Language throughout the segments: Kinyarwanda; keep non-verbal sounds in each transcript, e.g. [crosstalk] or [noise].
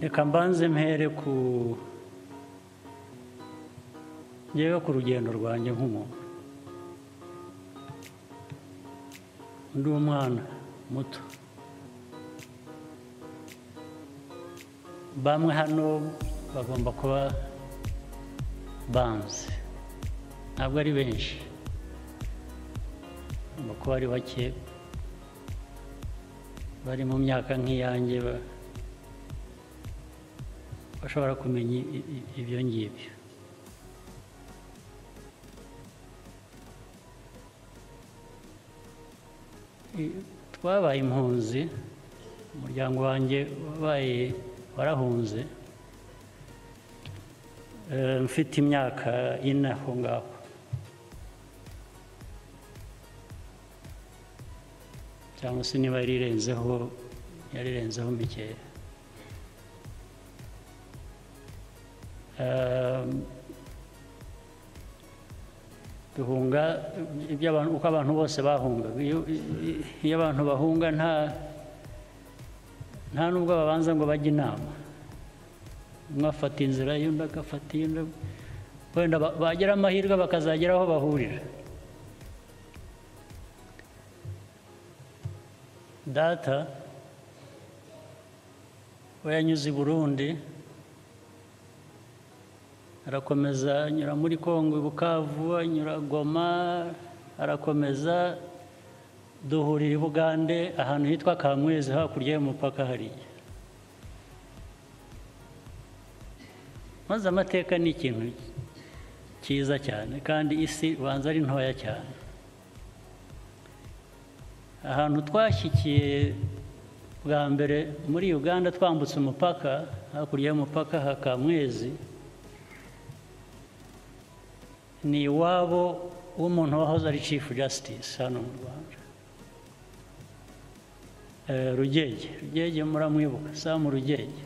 reka mbanze mpere ku ngewe ku rugendo rwanjye nk'umuntu. Ndi umwana muto. Bamwe hano bagomba kuba banzi ntabwo ari benshi. Bagomba kuba ari bake. Bari mu myaka nk'iyanjye bashobora kumenya ibyo ngibyo. Twabaye impunzi umuryango wanjye wabaye warahunze Eh, mfite imyaka ine aho ngaho. Cyangwa se niba yari irenzeho yari irenzeho mikeya duhunga ibyo abantu uko abantu bose bahungaga iyo abantu bahunga nta nta nubwo babanza ngo bajye inama. Umwe afata inzira y'undi agafata iy'undi wenda ba- bagira amahirwe bakazagera aho bahurira. Data we yanyuze i burundi. Arakomeza anyura muri kongo i bukavu anyura goma arakomeza duhurira i bugande ahantu hitwa kamwezi hakurya y'umupaka hariya. Maze amateka ni ikintu cyiza cyane kandi isi ubanza ari ntoya cyane. Ahantu twashyikiye bwa mbere muri uganda twambutse umupaka hakurya y'umupaka ha kamwezi ni iwabo w'umuntu wahoze ari chief justice hano mu rwanda. Eh, rugege. Rugege muramwibuka. Samu rugege.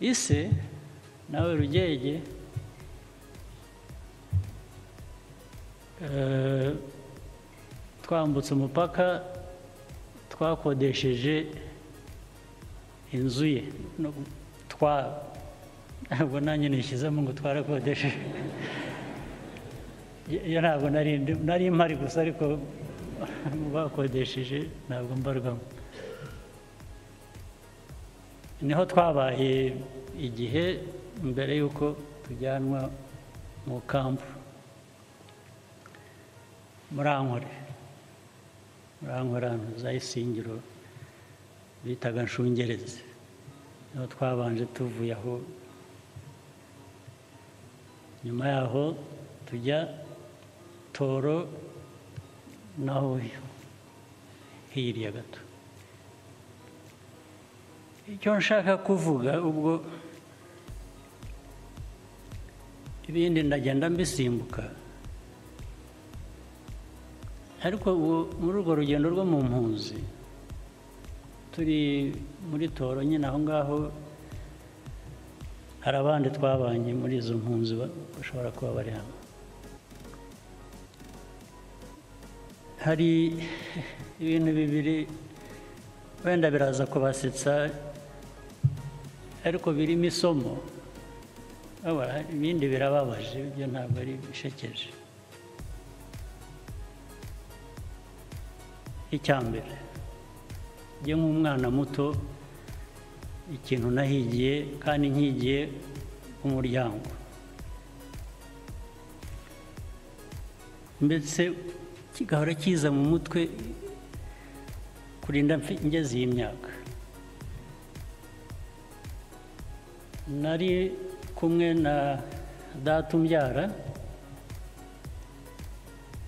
Ise nawe rugege eh, twambutse umupaka twakodesheje inzu ye. Ntabwo nanjye nishyizemo ngo twarakodesheje iyo ntabwo nari mpari gusa ariko bakodesheje ntabwo mbarwamo. Niho twabaye igihe mbere y'uko tujyanwa mu kampu muri ankore muri ankore ahantu za isingiro bitaga nshungerezi. Niho twabanje tuvuye aho nyuma yaho tujya toro naho hirya gato. Icyo nshaka kuvuga ubwo ibindi ndagenda mbisimbuka. Ariko muri urwo rugendo rwo mu mpunzi turi muri toro nyine aho ngaho hari abandi twabanye muri izo mpunzi ba- bashobora kuba bari hano. Hari ibintu bibiri wenda biraza kubasetsa ariko birimo isomo. Ibindi birababaje ibyo ntabwo ari bishekeje icya mbere njye nk'umwana muto ikintu nahigiye kandi nkigiye umuryango. Ndetse kigahora kiza mu mutwe kurinda ngeze iyi myaka. Nari kumwe na data umbyara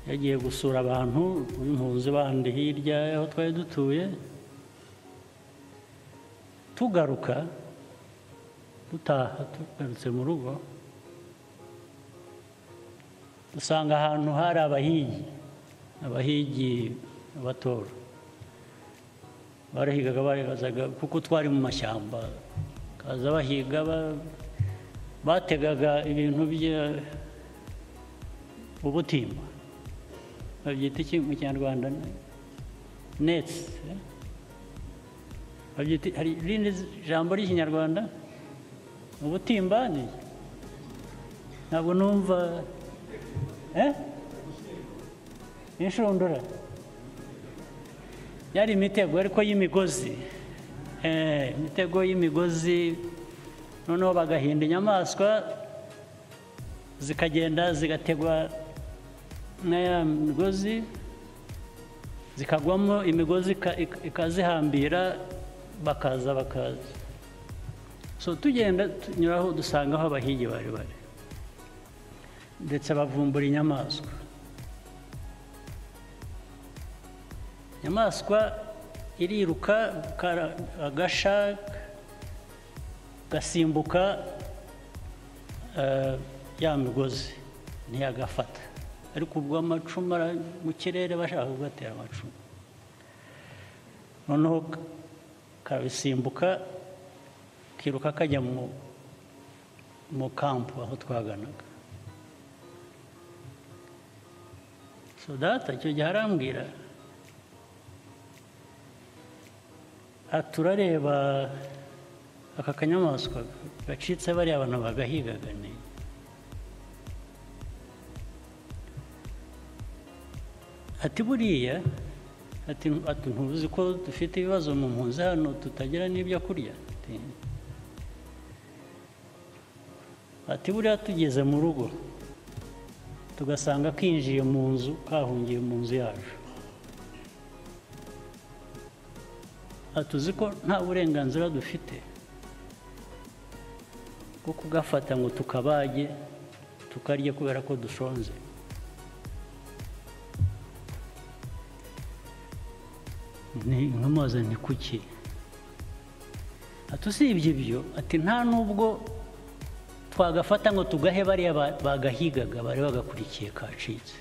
yagiye gusura abantu b'impunzi bandi hirya y'aho twari dutuye. Tugaruka dutaha tugarutse mu rugo. Dusanga ahantu hari abahigi. Abahigi abatora. Barahigaga barebazaga kuko twari mu mashyamba. Kaza bahiga ba- bategaga ibintu bya ubutimba. Babyita iki mu kinyarwanda? Netsi babyita- hari irindi jambo ry'ikinyarwanda ubutimba ni iki? ntabwo numva eh? Inshundura. Yari imitego ariko y'imigozi. Eh, imitego y'imigozi noneho bagahinda inyamaswa zikagenda zigategwa na ya migozi zikagwamo imigozi ika- ika- ikazihambira bakaza bakaza. So tugenda tunyuraho dusanga aho abahigi bari bari. Ndetse bavumbura inyamaswa. Inyamaswa iriruka agasha gasimbuka eh, ya migozi ntiyagafata. Ariko ubwo amacumu mu kirere bashaka kugatera amacumu noneho ka- karabisimbuka kiruka kajya mu kampu aho twaganaga. So data icyo gihe arambwira ati turareba aka kanyamaswa gacitse bariya abantu bagahigaga ni ati buriya ati ntuzi ko dufite ibibazo mu mpunzi hano tutagira n'ibyo kurya. Ati, buriya tugeze mu rugo tugasanga kinjiye mu nzu kahungiye mu nzu yacu. Atuzi ko nta burenganzira dufite bwo kugafata ngo tukabage tukarye kubera ko dushonze? Nkamubaza ni kuki? Ati usibye ibyo ati nta nubwo twagafata ngo tugahe bariya ba- bagahigaga bari bagakurikiye kacitse.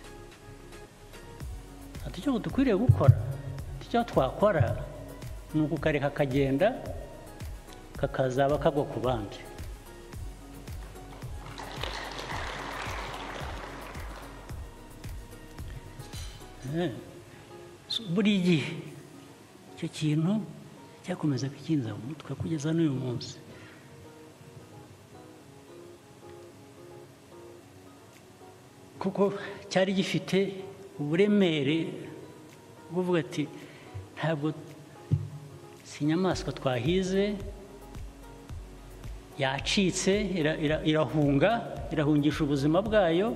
Ati icyo dukwiriye gukora icyo twakora ni ukukareka kagenda kakazaba kagwa ku bandi. Eh, buri gihe icyo kintu cyakomeza kukinza mu mutwe kugeza n'uyu munsi. Kuko cyari gifite uburemere bwo kuvuga ati ntabwo si inyamaswa twahize yacitse ira- ira- irahunga irahungisha ubuzima bwayo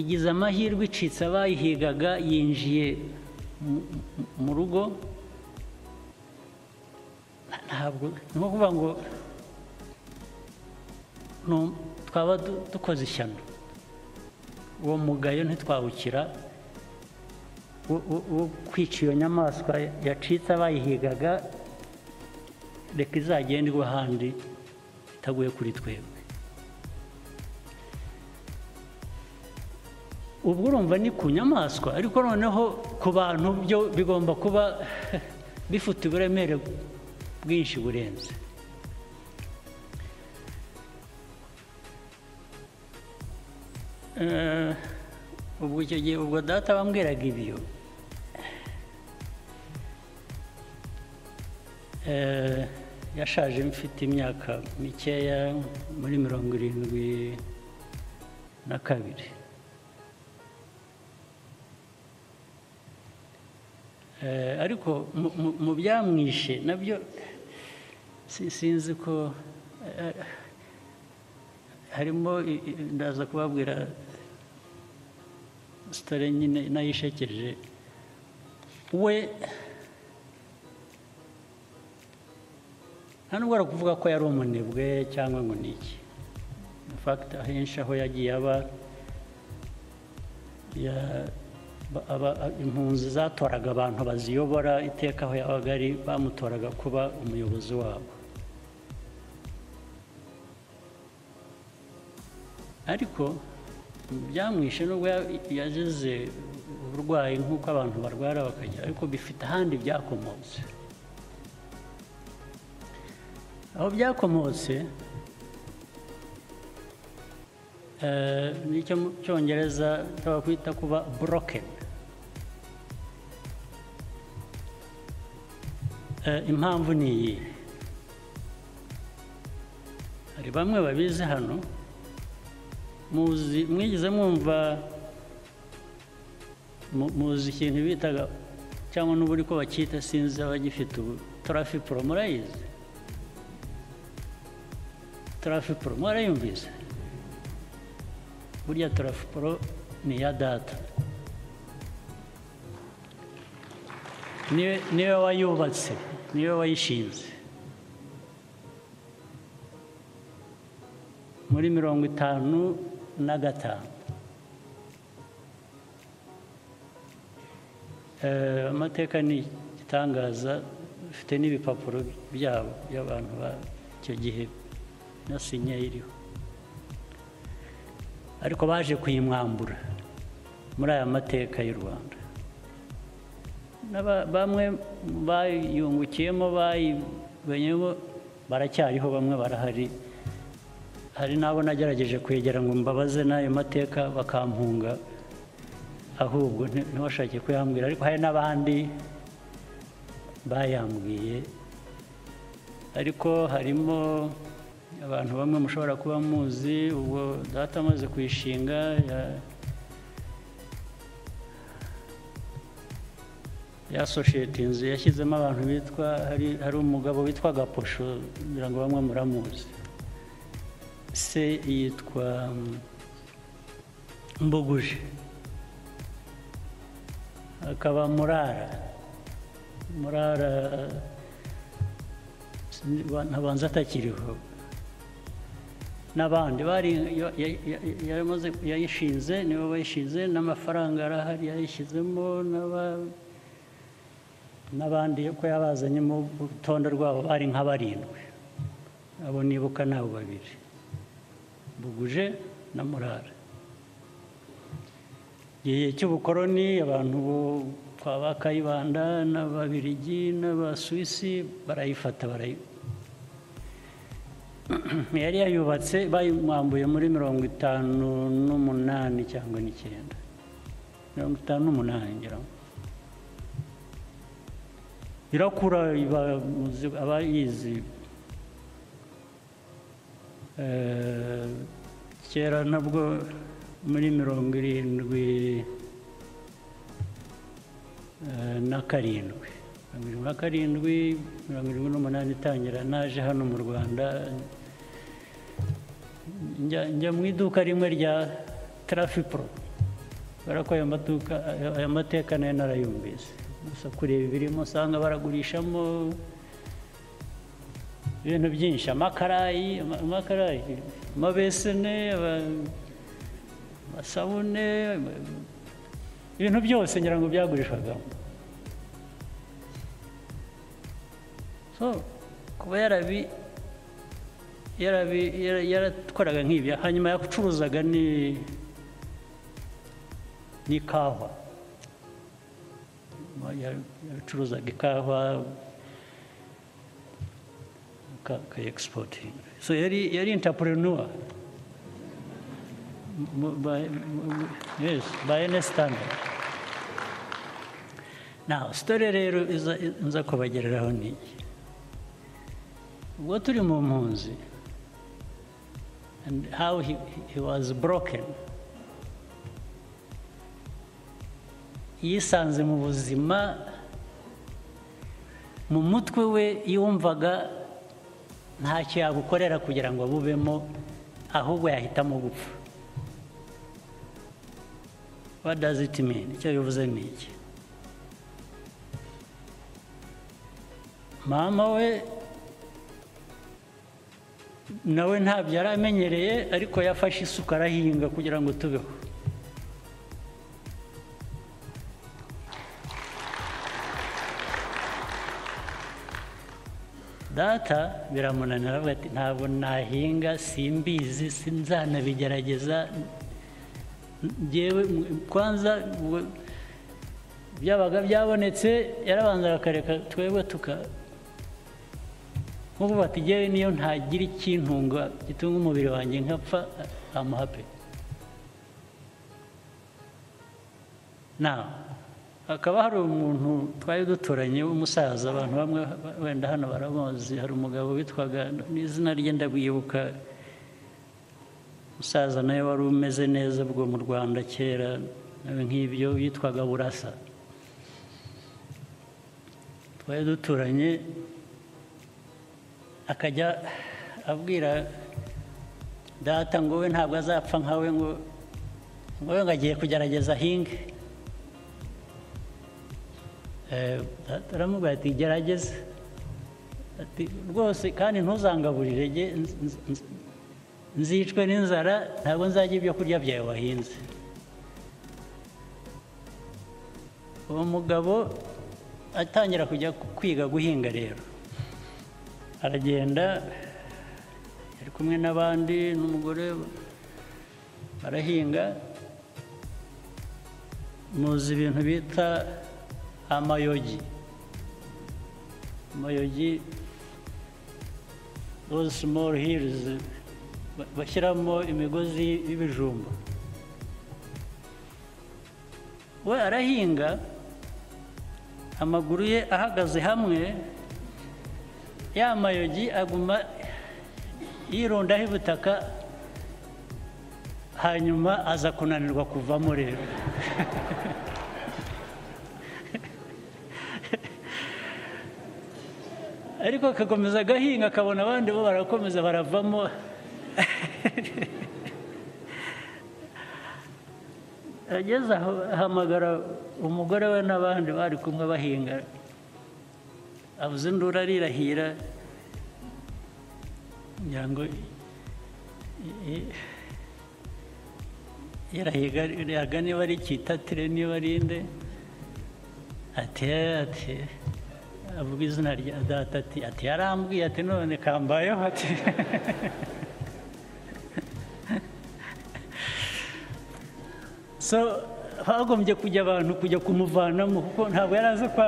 igize amahirwe icitse abayihigaga yinjiye mu- rugo ntabwo. Ni nko kuvuga ngo twaba du- dukoze ishyano. Uwo mugayo ntitwawukira. Wo kwica iyo nyamaswa yacitse abayihigaga reka izagende igwa ahandi itaguye kuri twebwe. Ubwo urumva ni ku nyamaswa ariko noneho ku bantu byo bigomba kuba [laughs] bifite uburemere bwinshi burenze. Eh, ubwo icyo gihe ubwo data bambwiraga ibyo Eh, yashaje mfite imyaka mikeya muri mirongo irindwi na kabiri. Ariko mu- byamwishe na byo si- sinzi ko eh, harimo ndaza kubabwira sitore nyine nayishekeje. We nta nubwo ari ukuvuga ko yari umunebwe cyangwa ngo ni iki. Fact ahenshi aho yagiye aba ya- ba- aba- impunzi zatoraga abantu baziyobora iteka aho yabaga ari bamutoraga kuba umuyobozi wabo. Ariko byamwishe nubwo ya- yazize uburwayi nk'uko abantu barwara bakagira ariko bifite ahandi byakomotse. Aho byakomotse eh, ni cyo mu cyongereza twakwita kuba broken. Impamvu ni iyi. Hari bamwe babizi hano mwigeze mwumva mu- muzi ikintu bitaga cyangwa n'ubu ko bacyita sinzi abagifite ubu. Tarafipuro murayizi tarafipuro mwarayumvise burya tarafipuro ni iya data. Niwe wayubatse. Ni we wayishinze. Muri mirongo itanu na gatanu Eh, amateka ni igitangaza bifite n'ibipapuro byabo by'abantu b'icyo gihe na sinya iriho. Ariko baje kuyimwambura muri aya mateka y'u rwanda. Bamwe bayungukiyemo bayimenyemo baracyariho bamwe barahari. Hari n'abo nagerageje kwegera ngo mbabaze n'ayo mateka bakampunga. Ahubwo nti- ntibashake kuyambwira. Ariko hari n'abandi bayambwiye. Ariko harimo abantu bamwe mushobora kuba muzi ubwo data amaze kuyishinga ya- yasoshetinze yashyizemo abantu bitwa hari umugabo witwa gaposho kugira ngo bamwe muramuzi. Se yitwa mm, mbuguje. Akaba murara. Murara ntabanza atakiriho. N'abandi bari yayishinze nibo bayishinze n'amafaranga arahari yayishyizemo n'aba- n'abandi ko yabazanye mu rutonde rwabo bari nka barindwi. Abo nibuka ni abo babiri. Buguje na murara. Igihe cy'ubukoroni abantu kwa ba kayibanda n'ababirigi n'abasuwisi barayifata barayi [clears throat] yari yayubatse bayimwambuye muri mirongo itanu n'umunani cyangwa n'icyenda. Mirongo itanu n'umunani ngira ngo. Irakura iba muzi- abayizi Eh, kera nabwo muri mirongo irindwi eh, na karindwi. Mirongo irindwi na karindwi mirongo irindwi n'umunani itangira naje hano mu rwanda. Njya mu iduka rimwe rya tarafipuro kubera ko aya mateka na yo narayumvise. Gusa kureba ibirimo usanga baragurishamo ibintu byinshi. Amakarayi ama- amakarayi amabesene amasabune ama- ibintu byose ngira ngo byagurishwagamo. Kuba yarabi yarabi yara- yarakoraga nk'ibyo hanyuma yacuruzaga ni n'ikawa Ya- yacuruzaga ikawa ka exporting so yari yari yes by any standard. Now story rero nza kubagereraho ni. Iki ubwo turi mu mpunzi and how he, he was broken? Yisanze mu buzima mu mutwe we yumvaga ntacyo yagukorera kugira ngo abubemo ahubwo yahitamo gupfa. Mean? Icyo bivuze ni iki? Mama we nawe ntabyo yari amenyereye ariko yafashe isuka arahinga kugira ngo tubeho. Data biramunanira aravuga ati ntabwo nahinga simbizi sinzanabigerageza. Ngewe kwanza byabaga byabonetse yarabanza akareka twebwe tuka nk'ubu bati ngewe niyo ntagira ikintunga gitunga umubiri wanjye nkapfa amuhape nawe hakaba hari umuntu twari duturanye w'umusaza abantu bamwe wenda hano baramuzi hari umugabo witwaga n'izina rye ndabwibuka umusaza nawe wari umeze neza bwo mu rwanda kera nk'ibyo witwaga burasa. Twari duturanye akajya abwira data ngo we ntabwo azapfa nkawe ngo ngo agiye kugerageza ahinge aramubwira ati gerageza ati rwose kandi ntuzangaburire nzicwe n'inzara ntabwo nzajya ibyo kurya byawe wahinze. Uwo mugabo atangira kujya kwiga guhinga rero. Aragenda ari kumwe n'abandi n'umugore barahinga muzi ibintu bita amayogi. Amayogi those small hills bashyiramo imigozi y'ibijumba. We arahinga amaguru ye ahagaze hamwe ya mayogi aguma yirundaho ibutaka hanyuma aza kunanirwa kuvamo rero. [laughs] ariko agakomeza agahinga akabona abandi bo barakomeza baravamo. Ageze aho ahamagara umugore we n'abandi bari kumwe bahinga. Abuze induru arirahira kugira ngo irahiga niba ari kitatire niba ari inde ati ati avuga izina rya data ati ati yarambwiye ati none kambayeho ati [laughs] so hagombye kujya abantu kujya kumuvanamo kuko ntabwo yari azi ko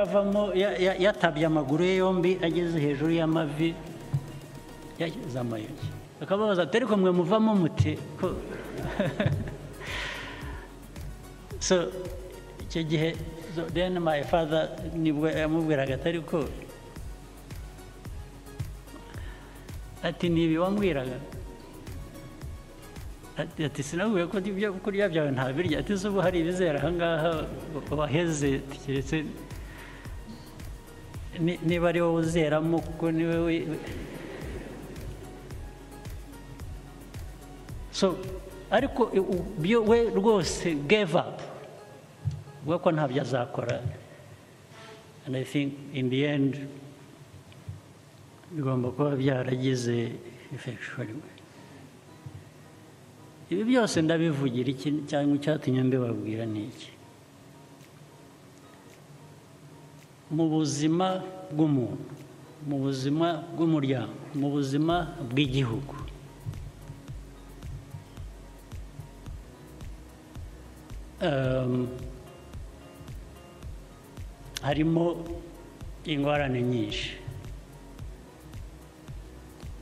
yatabye amaguru ye yombi ageze hejuru y'amavi yashyize amayogi bakababaza ati ariko mwe muvamo muti [laughs] so icyo gihe then my father ni bwo yamubwiraga atari ko ati ni ibi wambwiraga ati sinabwiye ko ibyo kurya byawe ntabirya. Ati ubu hari ibizera ahangaha waheze? Keretse niba ari wowe uzeramo kuko ni wowe so ariko we rwose gave up. Ubwo ko ntabyo azakora and i think in the end bigomba kuba byaragize infection ibi byose ndabivugira iki cyangwa icyatumye mbibabwira ni iki mu buzima bw'umuntu mu buzima bw'umuryango mu buzima bw'igihugu. Harimo ingorane nyinshi.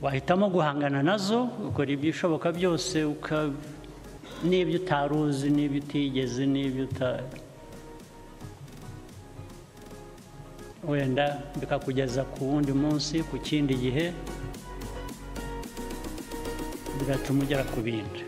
Wahitamo guhangana na zo ukora ibishoboka byose n'ibyo utari uzi n'ibyo utigeze n'ibyo utari wenda bikakugeza ku wundi munsi ku kindi gihe bigatuma ugera ku bindi.